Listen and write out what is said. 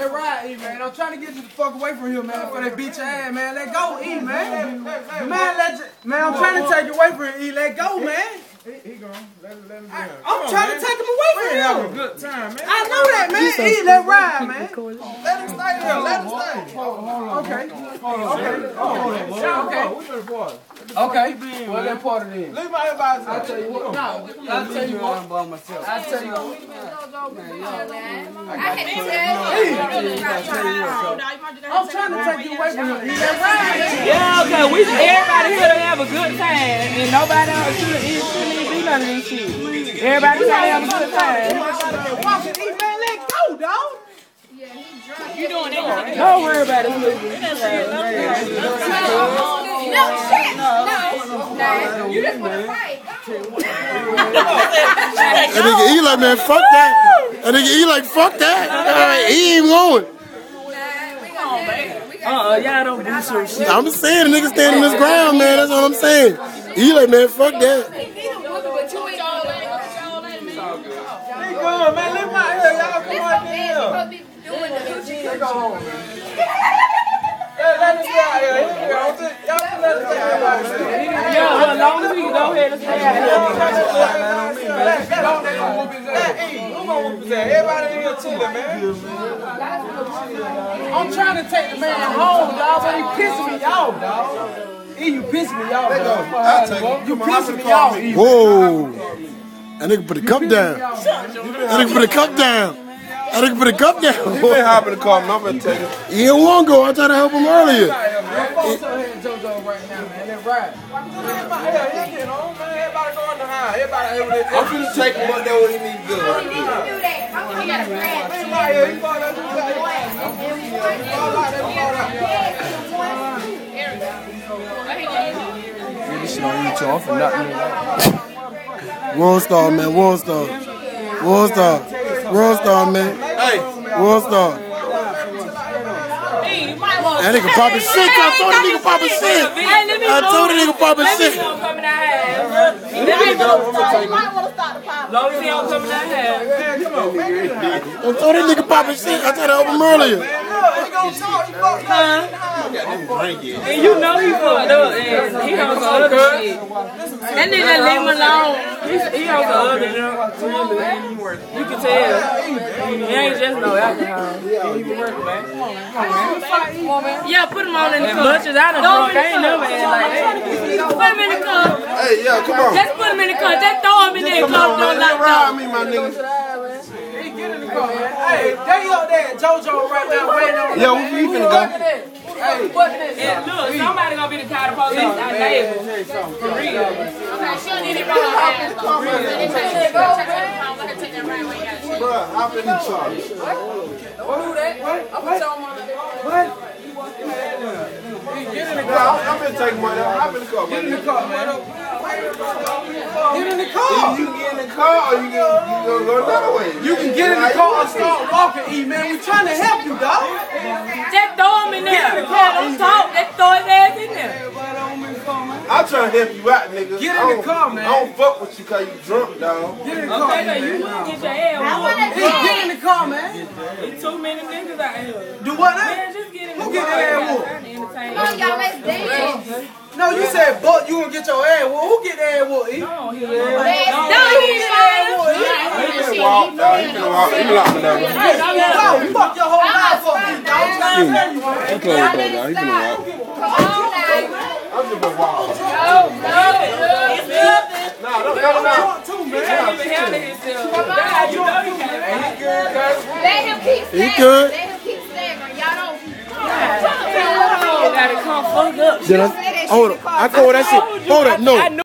Let ride, E, man. I'm trying to get you the fuck away from here, man, Before they beat your ass, man. Let go, E, man. Man, let you, man, I'm trying to take you away from here, E. Let go, man. He, he gone. Let, let him I. I'm trying to take him away from We having a good time, man. I know that, man. E, let ride, man. Let him stay here. Let him stay. Okay. Okay. Okay. We finna party. Okay. Well, that part of it. Leave my everybody. I tell you what. No, I tell you what. I tell you what. I can't tell. I'm trying to take you away from here. Let ride. Yeah, okay. We everybody here to have a good time, and nobody else shouldn't even shouldn't even be none of this shit. Everybody trying to have a good time. Walking, E, man, let go, dog. You doing it? Don't worry about it, No, shit. No. No. You just want to fight. That nigga E like, man, fuck that. That nigga E like, fuck that. Uh, he ain't going. Uh-uh, y'all don't do some shit. I'm just saying, the nigga standing his ground, man. That's what I'm saying. Eli, man, fuck that. But you ain't all He gone, man. Leave my here. Y'all come on in here. supposed to be doing the coochie. Go home. Let, let him out here. Y'all just- let him out here. Yeah, well, as long as we can go ahead and stay out here. Let- let him- let him whoop his who gonna whoop his ass? Everybody in here chilling, man. I'm trying to take the man home, dog, but he pissing me off, dog. E, you pissing me off, dog. I'll take him. You Come pissing me call off. Whoa. That nigga put the cup down. That nigga put the cup down. That nigga put the cup He down. been hopping the car, man. I'm gonna take it. He didn't want to go. I tried to help him earlier. That folks out here in JoJo right now, man. Let ride. Everybody get on, man. Everybody go in the house. Everybody I'm finna take him up there where he need to He need to do that. I got a friend. Everybody here, you you. You they fall out. World star, man. World star. World star. World star, man. Hey, World star. That nigga popping shit. I told the nigga popping shit. I told the nigga popping shit. Coming out here. Let me go. Long as he don't come out here. I told that nigga popping shit. I tried to help him earlier. Look, he gonna talk. He fucked up. And you know he fucked up, and he on some other shit. That nigga leave him alone. He, he on some other shit. You can tell. He ain't just no alcohol. He be working, man. Yeah, put him on in the cup. As much as I done drunk, I ain't never had like that. Put him in the cup. Hey, yeah, come on. Just put him in the cup. Just throw him in there. Come on, man. don't Let lock ride down. me, my nigga. He get in the car, man. Hey, they up there at JoJo right now waiting on Yeah, we we finna go. Hey, what this? And look, somebody gonna be the kind of police our neighbor. For real. Okay, she don't need it right now. For real. Take that phone, let her take that right away. Yeah, she- Bruh, hop in the car. Who that? I put your mama there. Yeah, I'm finna take him right now. Hop in the car, Get in man. the car, man. Get in the Either car. you can get in the car or you can, you can go another way. You can get in the car and start walking, E, man. We're trying to help you, dog. Just throw him in there. Yeah, don't talk. Just throw his ass in there. Everybody on me, phone, man. I'm trying to help you out, nigga. Get in the car, man. I don't fuck with you cause you drunk, dog. Get in the car, Okay, so E, you man. will get your ass whooped. Get in the car, man. There's too many niggas out here. Do what now? Man, just get in the Who get car. their ass whooped? To entertain Come on, y'all, let's dance. No, you said, but you gonna get your ass whooped. Who get their ass whooped? No, he Let's No, he ain't lying. He finna walk, dog. He finna walk. He locked me down. Hey, no, fuck your whole life up, dog. I'm trying to tell you, man. He closed that down. He finna walk. Come. I'm just gonna walk. It's nothing. Nah, don't cut him out. Man. He can't even handle himself. Dad, you know he can't. He. Let him keep staggering. good. Let him keep staggering. Y'all don't. You gotta come fuck up. Hold up. I told that shit. Hold up. No.